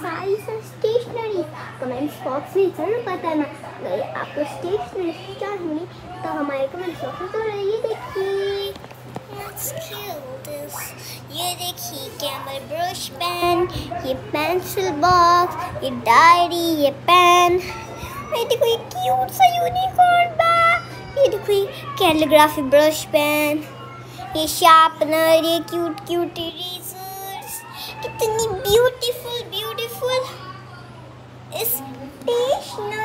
सारी सब stationery comments box में ज़रूर बताना अगर आपको स्टेशनरी चाहिए तो हमारे कमेंट बॉक्स में तो ये देखिए. ये देखिए कैमल ब्रश पेन ये पेंसिल बॉक्स ये डायरी ये पेन ये देखो, ये क्यूट सा यूनिकॉर्न बा। ये देखो, ये कैलीग्राफी ब्रश पेन ये शार्पनर ये क्यूट क्यूट इरेजर्स कितनी ब्यूटी ist Beschner.